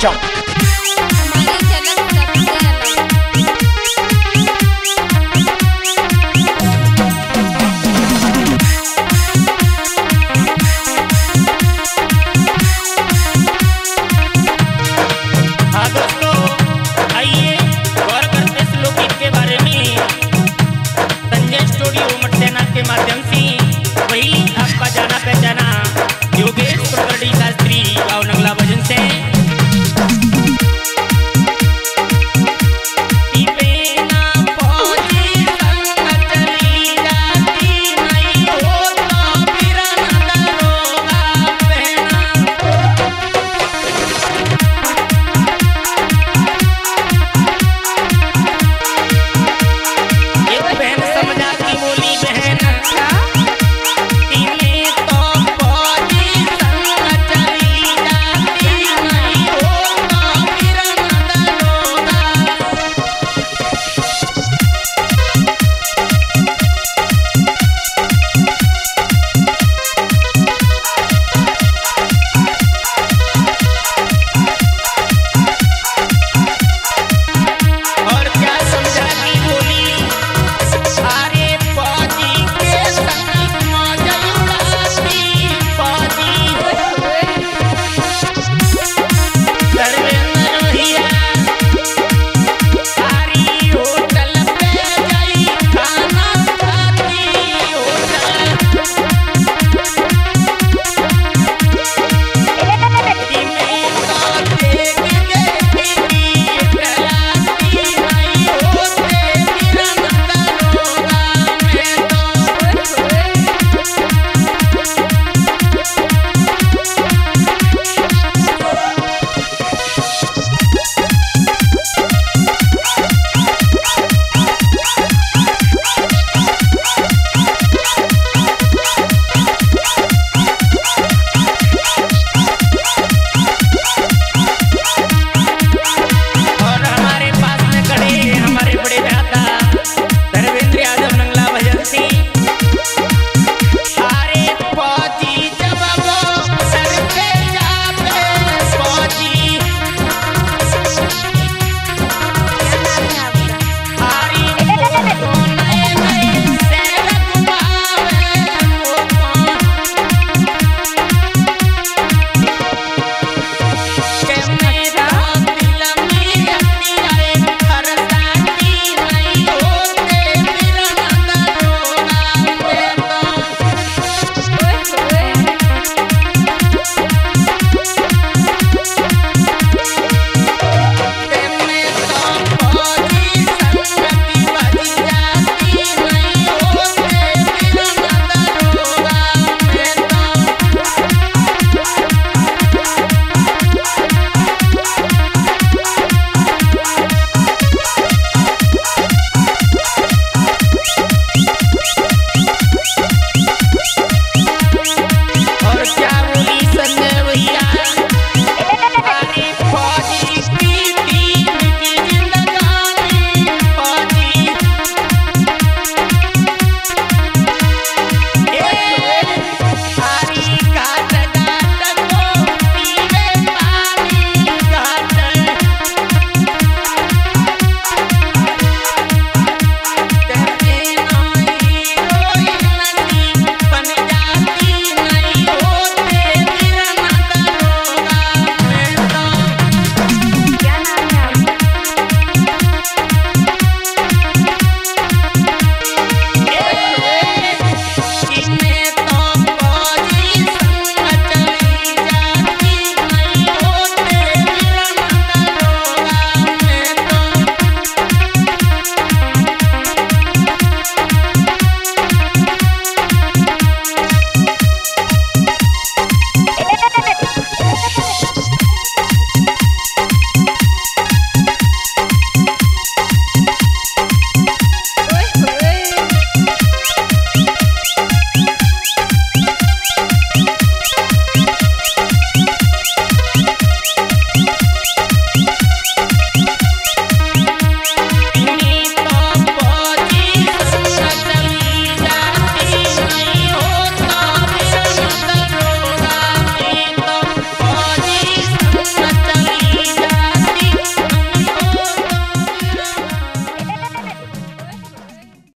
chao.